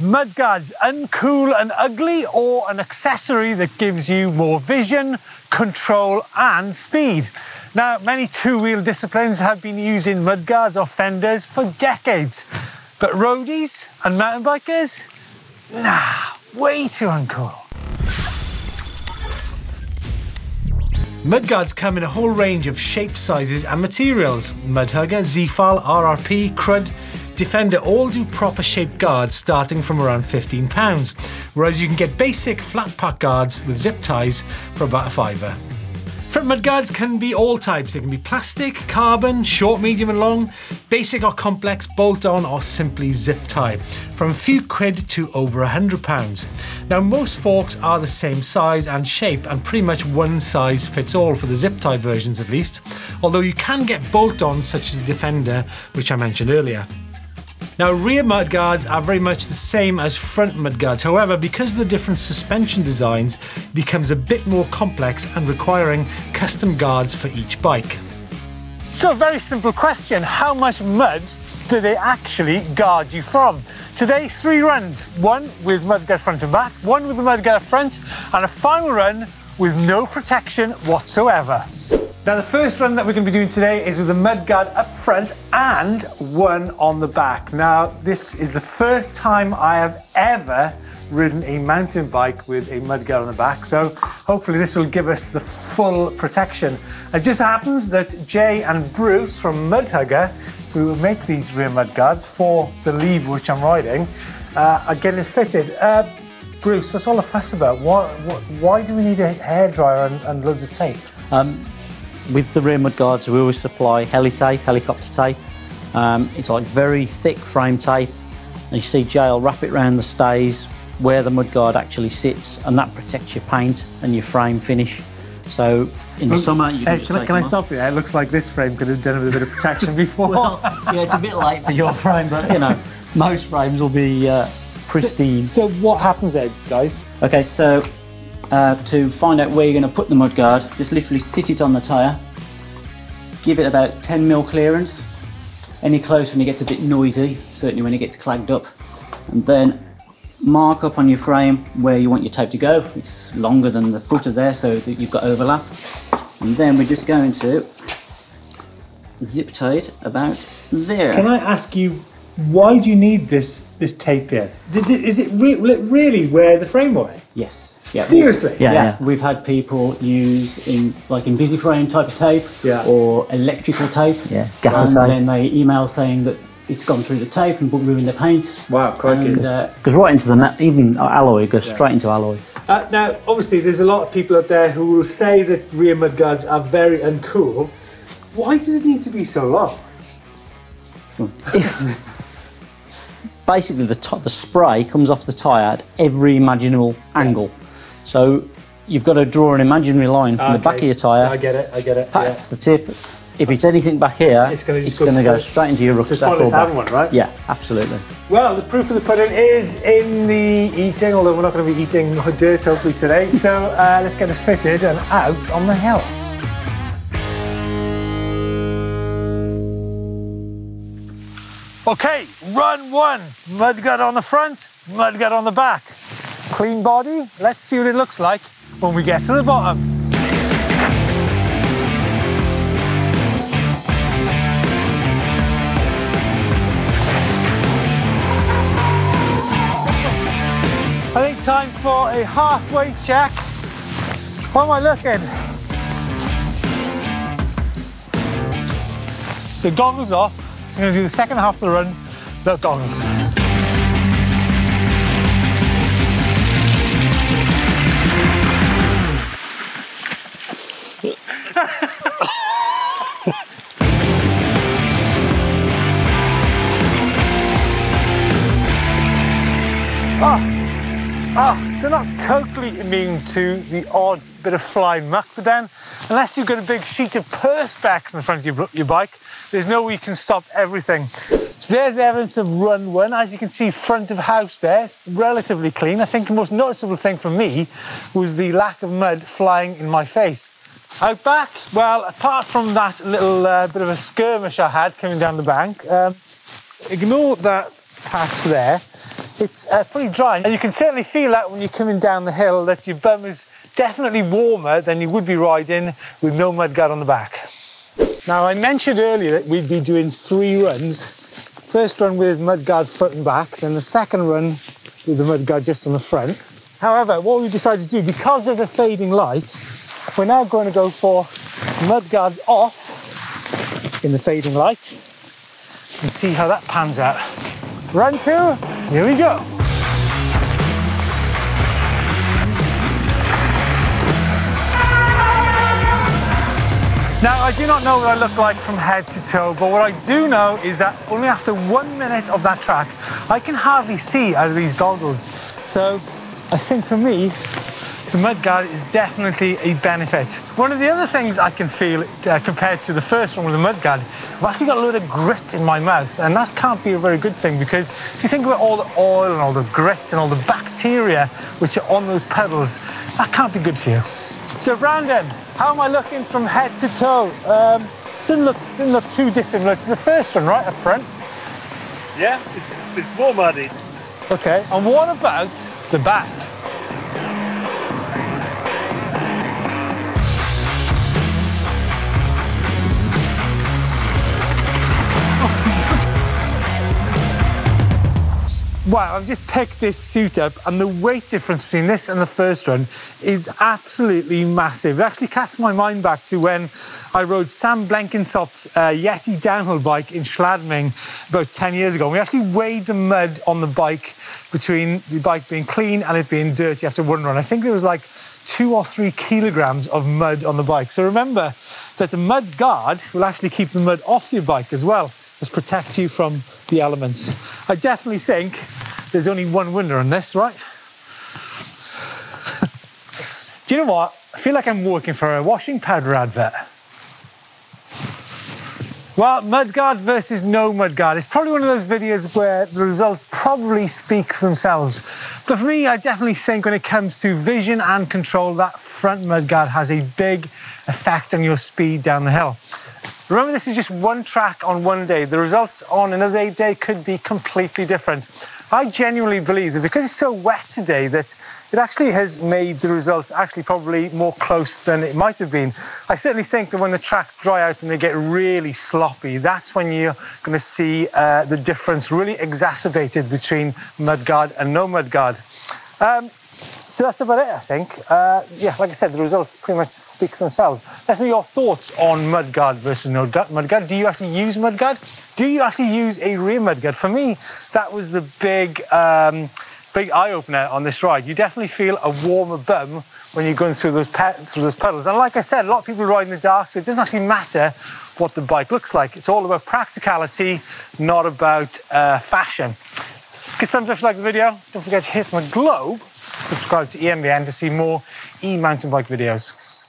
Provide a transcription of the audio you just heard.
Mudguards, uncool and ugly or an accessory that gives you more vision, control and speed? Now, many two-wheel disciplines have been using mudguards or fenders for decades, but roadies and mountain bikers? Nah, way too uncool. Mudguards come in a whole range of shapes, sizes and materials. Mudhugger, Zefal, RRP, Crud, Defender all do proper shaped guards starting from around £15, whereas you can get basic flat pack guards with zip ties for about a fiver. Front mudguards can be all types. They can be plastic, carbon, short, medium and long, basic or complex, bolt-on or simply zip tie, from a few quid to over a hundred pounds. Now most forks are the same size and shape and pretty much one size fits all for the zip tie versions at least, although you can get bolt-ons such as the Defender, which I mentioned earlier. Now rear mudguards are very much the same as front mudguards, however because of the different suspension designs it becomes a bit more complex and requiring custom guards for each bike. So a very simple question, how much mud do they actually guard you from? Today's three runs, one with mudguard front and back, one with the mudguard front and a final run with no protection whatsoever. Now the first run that we're going to be doing today is with the mudguard up front and one on the back. Now this is the first time I have ever ridden a mountain bike with a mudguard on the back so hopefully this will give us the full protection. It just happens that Jay and Bruce from Mudhugger who make these rear mudguards for the Levo which I'm riding uh, are getting fitted. Uh, Bruce, what's all the fuss about? Why, why do we need a hairdryer and, and loads of tape? Um, with the rear mud guards, we always supply heli tape, helicopter tape. Um, it's like very thick frame tape. And you see Jail wrap it around the stays where the mudguard actually sits, and that protects your paint and your frame finish. So in the summer, you can, hey, can, I, can I stop you? It looks like this frame could have done with a bit of protection before. well, yeah, it's a bit late for your frame, but you know, most frames will be uh, pristine. So, so what happens then, guys? Okay, so uh, to find out where you're going to put the mudguard, just literally sit it on the tyre, give it about 10 mil clearance, any closer when it gets a bit noisy, certainly when it gets clagged up, and then mark up on your frame where you want your tape to go. It's longer than the footer there so that you've got overlap. And then we're just going to zip tie it about there. Can I ask you, why do you need this this tape here? Did, is it re will it really wear the frame away? Yes. Yeah, Seriously? Yeah, yeah, yeah, We've had people use in like Invisiframe type of tape yeah. or electrical tape. Yeah, gaffer and tape. then they email saying that it's gone through the tape and ruined the paint. Wow, crikey. And, uh, goes right into the even alloy, goes yeah. straight into alloy. Uh, now, obviously, there's a lot of people out there who will say that rear mudguards are very uncool. Why does it need to be so long? Basically, the, the spray comes off the tyre at every imaginable angle. So you've got to draw an imaginary line from okay. the back of your tyre. I get it, I get it. That's yeah. the tip. If it's anything back here, it's going to go straight into your rucksack. It's pointless having one, right? Yeah, absolutely. Well, the proof of the pudding is in the eating, although we're not going to be eating dirt hopefully today. So uh, let's get this fitted and out on the hill. Okay, run one. Mud Mudguard on the front, mud mudguard on the back clean body. Let's see what it looks like when we get to the bottom. I think time for a halfway check. How am I looking? So goggles off. I'm gonna do the second half of the run without goggles. Ah, ah, so not totally immune to the odd bit of flying muck, but then unless you've got a big sheet of perspex in the front of your, your bike, there's no way you can stop everything. So there's the evidence of run one. As you can see, front of house there, it's relatively clean. I think the most noticeable thing for me was the lack of mud flying in my face. Out back, well, apart from that little uh, bit of a skirmish I had coming down the bank, um, ignore that patch there it's uh, pretty dry. And you can certainly feel that when you're coming down the hill that your bum is definitely warmer than you would be riding with no mudguard on the back. Now I mentioned earlier that we'd be doing three runs. First run with mudguard front and back, then the second run with the mudguard just on the front. However, what we decided to do, because of the fading light, we're now going to go for mudguard off in the fading light and see how that pans out. Run two, here we go. Now, I do not know what I look like from head to toe, but what I do know is that only after one minute of that track, I can hardly see out of these goggles. So I think for me, the mudguard is definitely a benefit. One of the other things I can feel uh, compared to the first one with the mudguard, I've actually got a lot of grit in my mouth, and that can't be a very good thing because if you think about all the oil and all the grit and all the bacteria which are on those pedals, that can't be good for you. So Brandon, how am I looking from head to toe? Um, didn't look didn't look too dissimilar to the first one, right up front. Yeah, it's, it's more muddy. Okay, and what about the back? Wow, I've just picked this suit up, and the weight difference between this and the first run is absolutely massive. It actually casts my mind back to when I rode Sam Blenkinsop's uh, Yeti downhill bike in Schladming about 10 years ago. We actually weighed the mud on the bike between the bike being clean and it being dirty after one run. I think there was like two or three kilograms of mud on the bike. So remember that the mud guard will actually keep the mud off your bike as well as protect you from the elements. I definitely think there's only one winner on this, right? Do you know what? I feel like I'm working for a washing powder advert. Well, mudguard versus no mudguard. It's probably one of those videos where the results probably speak for themselves. But for me, I definitely think when it comes to vision and control, that front mudguard has a big effect on your speed down the hill. Remember, this is just one track on one day. The results on another day could be completely different. I genuinely believe that because it's so wet today that it actually has made the results actually probably more close than it might have been. I certainly think that when the tracks dry out and they get really sloppy, that's when you're going to see uh, the difference really exacerbated between mudguard and no mudguard. Um, so that's about it, I think. Uh, yeah, like I said, the results pretty much speak for themselves. Let's your thoughts on mudguard versus no mudguard. Do you actually use mudguard? Do you actually use a rear mudguard? For me, that was the big, um, big eye opener on this ride. You definitely feel a warmer bum when you're going through those through those pedals. And like I said, a lot of people ride in the dark, so it doesn't actually matter what the bike looks like. It's all about practicality, not about uh, fashion. Give thumbs up if you like the video. Don't forget to hit my globe subscribe to EMBN to see more e-mountain bike videos.